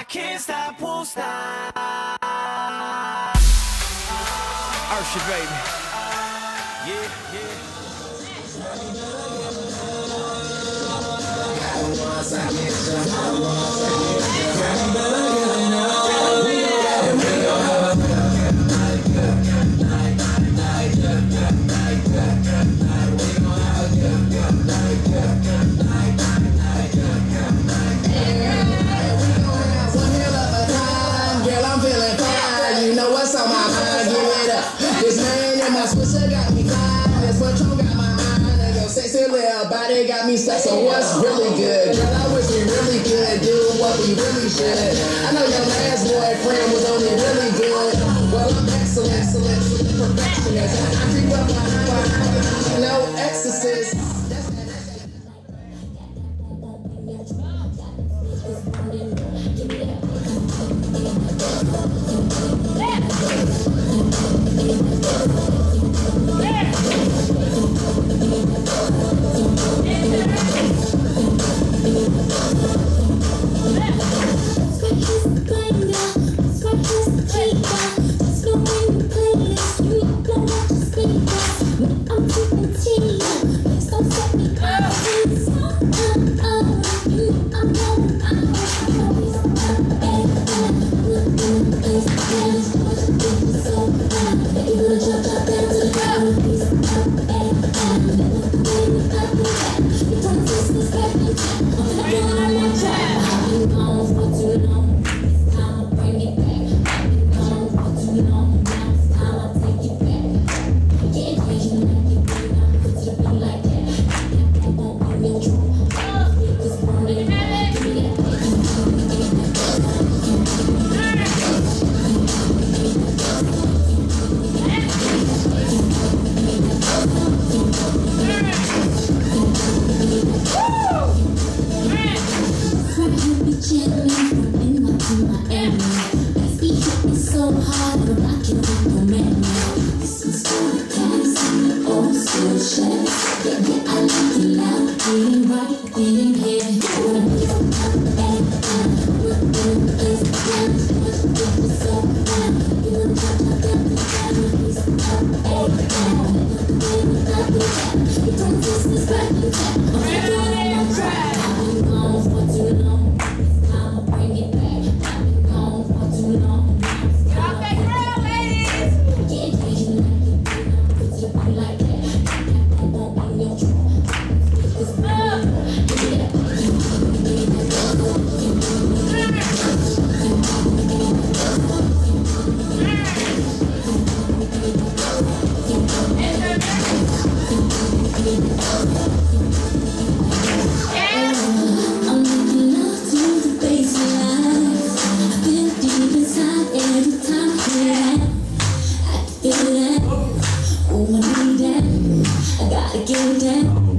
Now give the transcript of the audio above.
I can't stop, won't stop. Baby. Yeah, yeah. Feeling fine. You know what's on my mind, give it up. This man in my switcher got me fine. This Patron got my mind. And your sexy little body got me stuck. So what's really good? Girl, I wish we really could do what we really should. I know your last boyfriend was only really good. Well, I'm excellent, excellent, perfectionist. I creep up behind, behind, know, exorcist. So hard, but I can't This again.